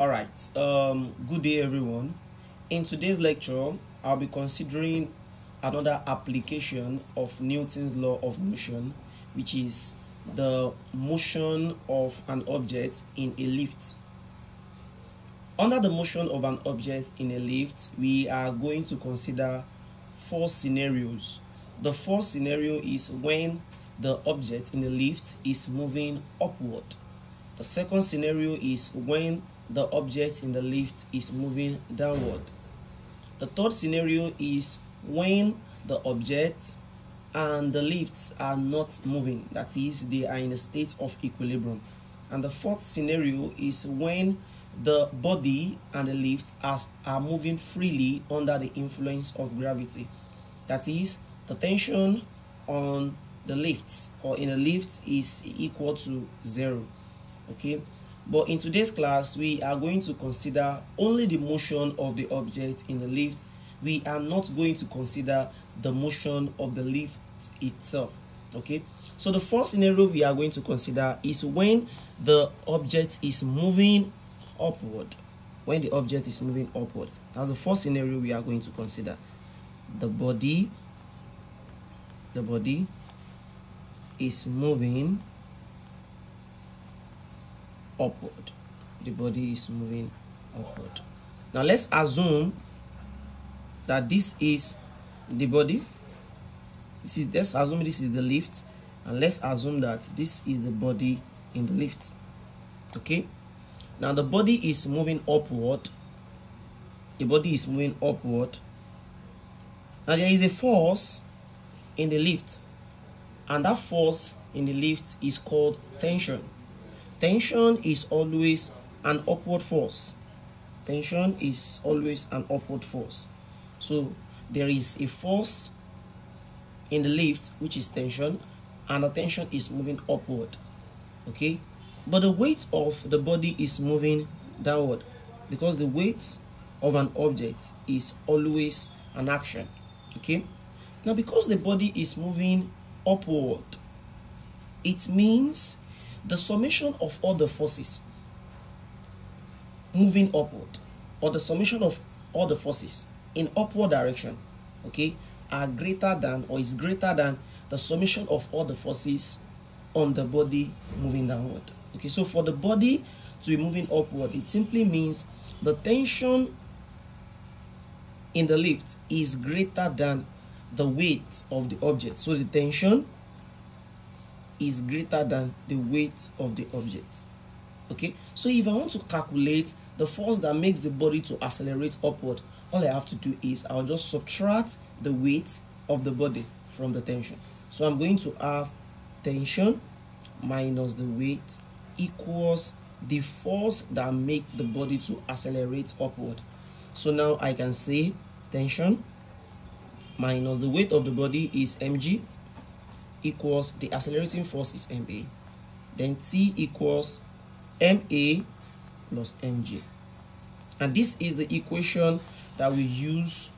All right. Um, good day, everyone. In today's lecture, I'll be considering another application of Newton's law of motion, which is the motion of an object in a lift. Under the motion of an object in a lift, we are going to consider four scenarios. The first scenario is when the object in the lift is moving upward. The second scenario is when the object in the lift is moving downward. The third scenario is when the object and the lifts are not moving, that is, they are in a state of equilibrium. And the fourth scenario is when the body and the lift as are moving freely under the influence of gravity. That is, the tension on the lifts or in a lift is equal to zero. Okay, but in today's class, we are going to consider only the motion of the object in the lift. We are not going to consider the motion of the lift itself. Okay, so the first scenario we are going to consider is when the object is moving upward. When the object is moving upward, that's the first scenario we are going to consider. The body, the body is moving upward. The body is moving upward. Now let's assume that this is the body. This is let's assume this is the lift, and let's assume that this is the body in the lift. Okay. Now the body is moving upward. The body is moving upward. Now there is a force in the lift, and that force in the lift is called tension. Tension is always an upward force. Tension is always an upward force. So there is a force in the lift which is tension, and the tension is moving upward. Okay, but the weight of the body is moving downward because the weight of an object is always an action. Okay, now because the body is moving upward, it means the summation of all the forces moving upward or the summation of all the forces in upward direction okay are greater than or is greater than the summation of all the forces on the body moving downward. Okay so for the body to be moving upward it simply means the tension in the lift is greater than the weight of the object. So the tension is greater than the weight of the object. Okay? So if i want to calculate the force that makes the body to accelerate upward all i have to do is i'll just subtract the weight of the body from the tension. So i'm going to have tension minus the weight equals the force that make the body to accelerate upward. So now i can say tension minus the weight of the body is mg equals the accelerating force is ma then t equals ma plus mg and this is the equation that we use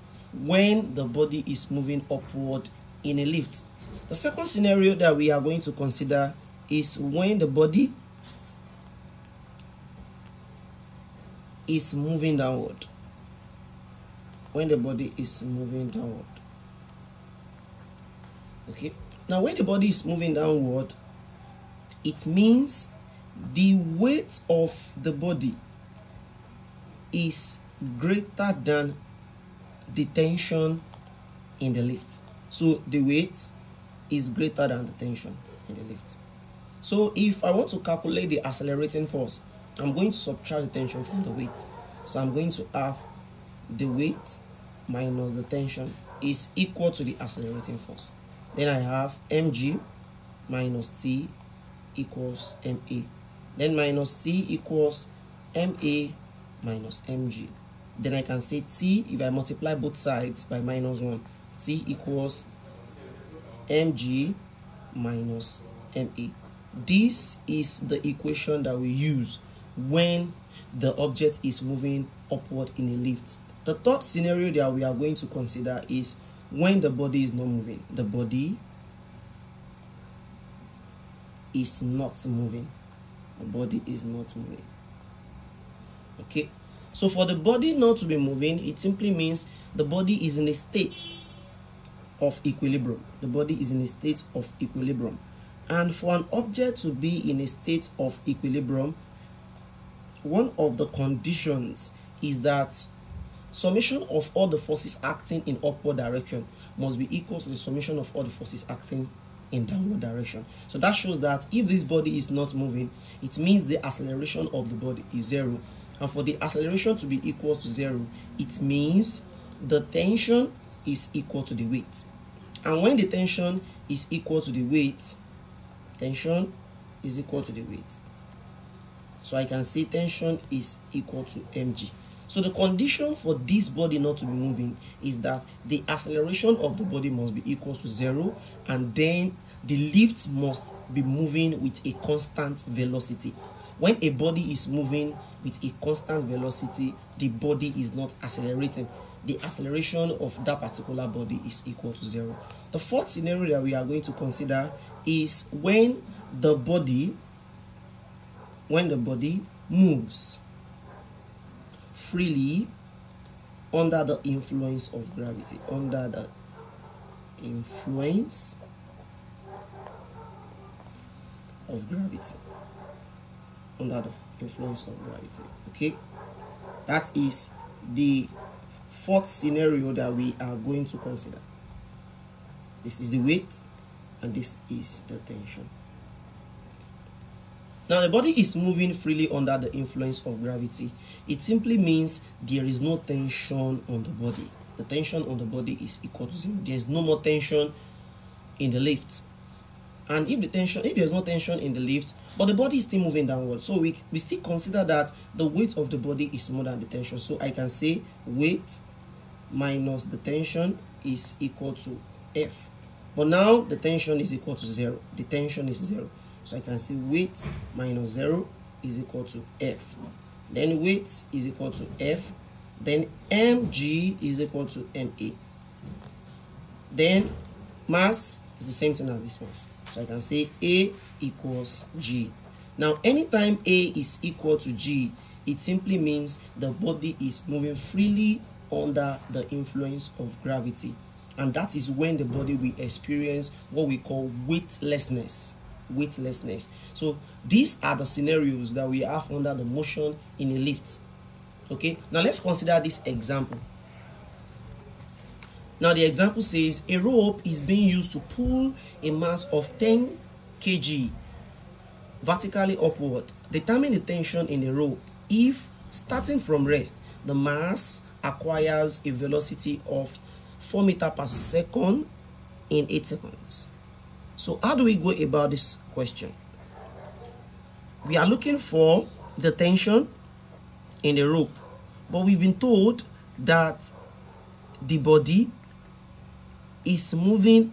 when the body is moving upward in a lift. The second scenario that we are going to consider is when the body is moving downward. When the body is moving downward. Okay now, when the body is moving downward, it means the weight of the body is greater than the tension in the lift. So, the weight is greater than the tension in the lift. So, if I want to calculate the accelerating force, I'm going to subtract the tension from the weight. So, I'm going to have the weight minus the tension is equal to the accelerating force. Then I have mg minus t equals ma. Then minus t equals ma minus mg. Then I can say t, if I multiply both sides by minus 1, t equals mg minus ma. This is the equation that we use when the object is moving upward in a lift. The third scenario that we are going to consider is when the body is not moving the body is not moving the body is not moving Okay. So for the body not to be moving, it simply means the body is in a state of equilibrium. The body is in a state of equilibrium. And for an object to be in a state of equilibrium, one of the conditions is that summation of all the forces acting in upward direction must be equal to the summation of all the forces acting in downward direction. So that shows that if this body is not moving, it means the acceleration of the body is zero. And for the acceleration to be equal to zero, it means the tension is equal to the weight. And when the tension is equal to the weight, tension is equal to the weight. So I can say tension is equal to mg. So the condition for this body not to be moving is that the acceleration of the body must be equal to zero and then the lift must be moving with a constant velocity. When a body is moving with a constant velocity, the body is not accelerating. The acceleration of that particular body is equal to zero. The fourth scenario that we are going to consider is when the body when the body moves freely under the influence of gravity. Under the influence of gravity. Under the influence of gravity. Okay? That is the fourth scenario that we are going to consider. This is the weight and this is the tension now the body is moving freely under the influence of gravity. It simply means there is no tension on the body. The tension on the body is equal to zero. There is no more tension in the lift. And if the tension if there's no tension in the lift but the body is still moving downward. So we we still consider that the weight of the body is more than the tension. So i can say weight minus the tension is equal to f. But now the tension is equal to zero. The tension is zero so i can say weight minus zero is equal to f then weight is equal to f then mg is equal to ma then mass is the same thing as this mass so I can say A equals G. Now, anytime A is equal to G, it simply means the body is moving freely under the influence of gravity. And that is when the body will experience what we call weightlessness. Weightlessness. So these are the scenarios that we have under the motion in a lift. Okay, now let's consider this example. Now the example says a rope is being used to pull a mass of 10 kg vertically upward. Determine the tension in the rope if starting from rest the mass acquires a velocity of 4 meter per second in 8 seconds. So how do we go about this question? We are looking for the tension in the rope, but we've been told that the body is moving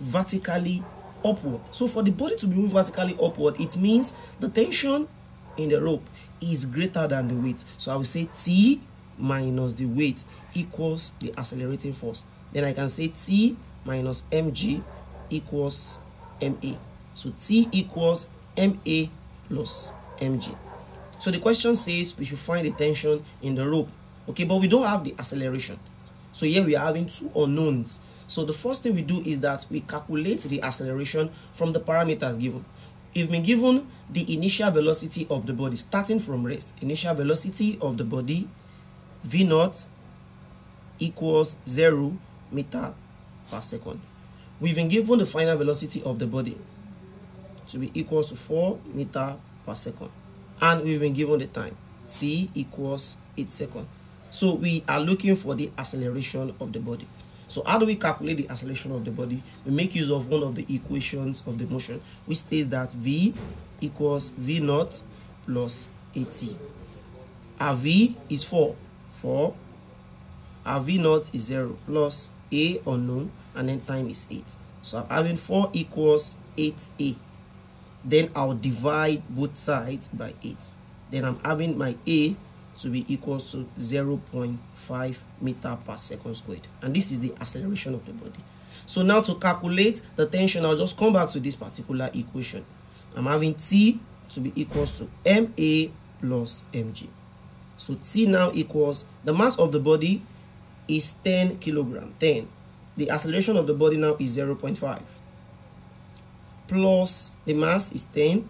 vertically upward. So for the body to be moving vertically upward, it means the tension in the rope is greater than the weight. So I will say T minus the weight equals the accelerating force. Then I can say T minus mg equals ma. So T equals ma plus mg. So the question says we should find the tension in the rope. Okay, but we don't have the acceleration. So here we are having two unknowns. So the first thing we do is that we calculate the acceleration from the parameters given. If been given the initial velocity of the body starting from rest, initial velocity of the body v naught equals 0 meter per second. We've been given the final velocity of the body to be equals to 4 meter per second. And we've been given the time, t equals 8 seconds. So we are looking for the acceleration of the body. So how do we calculate the acceleration of the body? We make use of one of the equations of the motion, which states that V equals V naught plus AT. Our V is 4, 4. Our V naught is 0 plus A unknown, and then time is 8. So I'm having 4 equals 8A. Then I'll divide both sides by 8. Then I'm having my A to be equals to 0.5 meter per second squared and this is the acceleration of the body so now to calculate the tension i'll just come back to this particular equation i'm having t to be equals to ma plus mg So T now equals the mass of the body is 10 kilogram. 10. The acceleration of the body now is 0.5 plus the mass is 10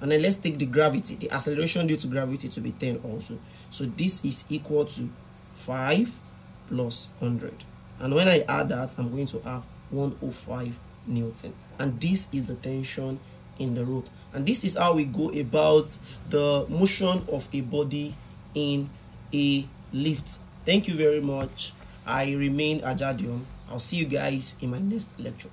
and then let's take the gravity the acceleration due to gravity to be 10 also. So this is equal to 5 plus 100 and when I add that I'm going to have 105 Newton. And this is the tension in the rope. And this is how we go about the motion of a body in a lift thank you very much. I remain Ajadion I'll see you guys in my next lecture